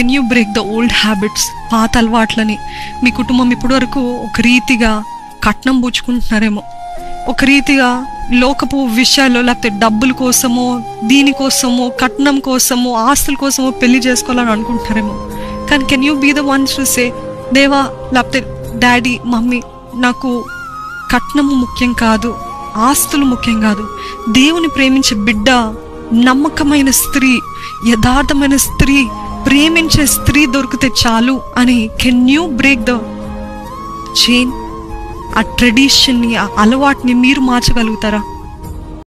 Can you break the old habits పాత అలవాట్లని. మీ కుటుంబం ఇప్పటివరకు ఒక రీతిగా కట్నం పూచుకుంటున్నారేమో. ఒక రీతిగా లోకపు విషయాల్లో లేకపోతే డబ్బుల కోసమో దీనికోసమో కట్నం కోసమో ఆస్తుల కోసమో పెళ్ళి చేసుకోవాలని అనుకుంటున్నారేమో. కానీ can you be the ones to say దేవా లేకపోతే డాడీ మమ్మీ నాకు కట్నము ముఖ్యం కాదు ఆస్తులు ముఖ్యం కాదు. దేవుని ప్రేమించే బిడ్డ నమ్మకమైన స్త్రీ యథార్థమైన స్త్రీ ప్రేమించే స్త్రీ దొరికితే చాలు అని can you break the chain ఆ ట్రెడిషన్ని ఆ అలవాటుని మీరు మార్చగలుగుతారా?